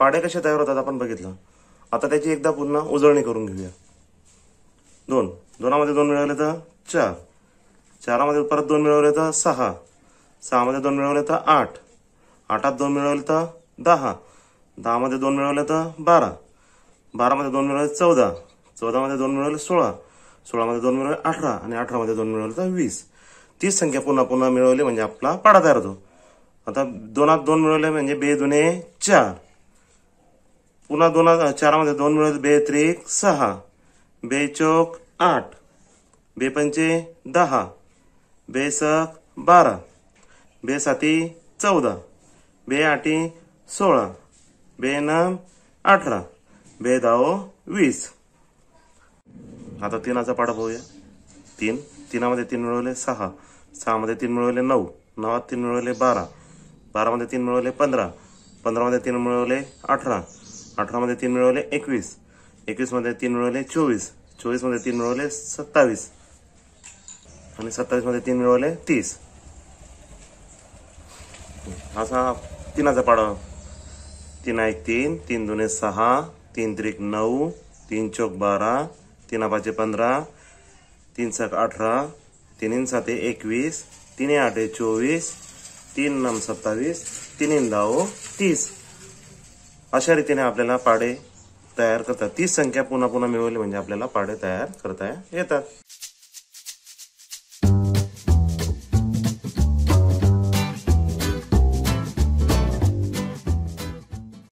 पाड्या कसे तयार होतात आपण बघितलं आता त्याची एकदा पुन्हा उजळणी करून घेऊया दोन दोनामध्ये दोन मिळवले तर चार चारामध्ये परत दोन मिळवले तर सहा सहामध्ये दोन मिळवले तर आठ आठात दोन मिळवले तर दहा दहामध्ये दोन मिळवले तर बारा बारामध्ये दोन मिळवले चौदा चौदामध्ये दोन मिळवले सोळा सोळामध्ये दोन मिळवले अठरा आणि अठरामध्ये दोन मिळवले तर वीस तीस संख्या पुन्हा पुन्हा मिळवली म्हणजे आपला पाडा तयार होतो आता दोनात दोन मिळवले म्हणजे बे दुने चार पुन्हा दोन चारामध्ये दोन मिळवले बे त्रिक सहा. बे चौक आठ. बे पंचे दहा. बेसक बारा. बे साती चौदा. बे आठी सोळा. बे नम अठरा. बेदाओ वीस. आता तीनाचा पाडा पाहूया तीन. तीनामध्ये तीन मिळवले सहा. सहामध्ये तीन मिळवले नऊ. नवात तीन मिळवले बारा. बारामध्ये तीन मिळवले पंधरा. पंधरामध्ये तीन मिळवले अठरा. अठरामध्ये तीन मिळवले एकवीस. एकवीसमध्ये तीन मिळवले चोवीस. चोवीसमध्ये तीन मिळवले सत्तावीस. आणि सत्तावीसमध्ये तीन मिळवले तीस. असा तीनाचा पाडा. तीन एक तीन तीन दोन सहा तीन त्रिक नऊ तीन चौक बारा तीन पाचे पंधरा तीन सक अठरा तीन सात एकवीस तीन आठ चोवीस तीन नऊ सत्तावीस तीन दहा तीस. अशा रीतीने आपल्याला पाडे तयार करतात. तीच संख्या पुन्हा पुन्हा मिळवली म्हणजे आपल्याला पाडे तयार करता येतात.